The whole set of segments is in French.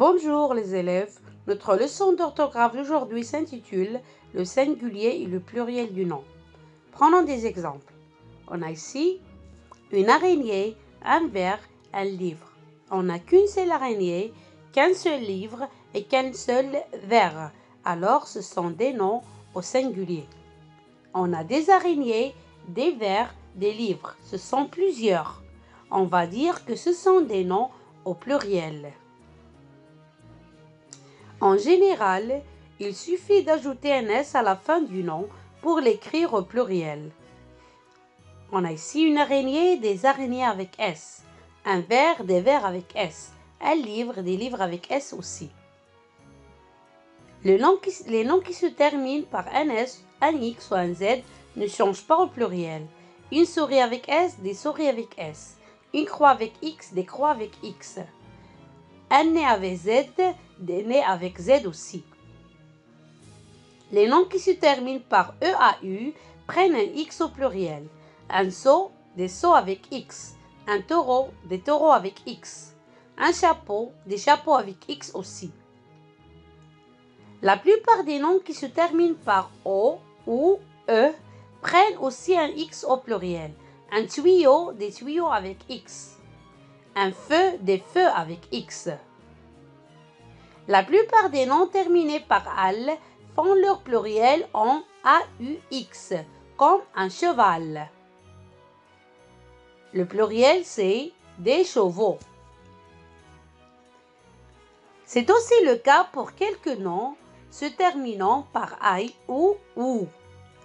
Bonjour les élèves, notre leçon d'orthographe d'aujourd'hui s'intitule Le singulier et le pluriel du nom. Prenons des exemples. On a ici une araignée, un verre, un livre. On n'a qu'une seule araignée, qu'un seul livre et qu'un seul verre. Alors ce sont des noms au singulier. On a des araignées, des vers, des livres. Ce sont plusieurs. On va dire que ce sont des noms au pluriel. En général, il suffit d'ajouter un S à la fin du nom pour l'écrire au pluriel. On a ici une araignée, des araignées avec S, un verre, des verres avec S, un livre, des livres avec S aussi. les noms qui se terminent par un S, un X ou un Z ne changent pas au pluriel. Une souris avec S, des souris avec S. Une croix avec X, des croix avec X. Un nez avec Z, des nez avec Z aussi. Les noms qui se terminent par EAU prennent un X au pluriel. Un seau, des seaux avec X. Un taureau, des taureaux avec X. Un chapeau, des chapeaux avec X aussi. La plupart des noms qui se terminent par O ou E prennent aussi un X au pluriel. Un tuyau, des tuyaux avec X. Un feu, des feux avec X. La plupart des noms terminés par al font leur pluriel en AUX, comme un cheval. Le pluriel, c'est des chevaux. C'est aussi le cas pour quelques noms se terminant par ai ou ou.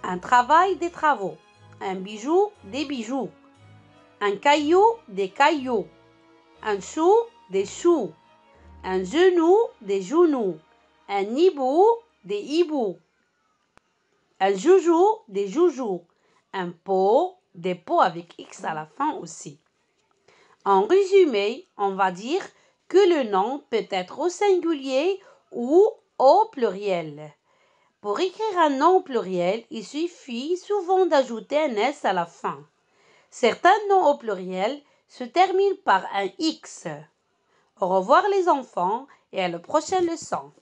Un travail, des travaux. Un bijou, des bijoux. Un caillou, des cailloux. Un chou, des choux. Un genou, des genoux. Un hibou, des hiboux. Un joujou, des joujoux. Un pot, des pots avec X à la fin aussi. En résumé, on va dire que le nom peut être au singulier ou au pluriel. Pour écrire un nom pluriel, il suffit souvent d'ajouter un S à la fin. Certains noms au pluriel se terminent par un X. Au revoir les enfants et à la prochaine leçon.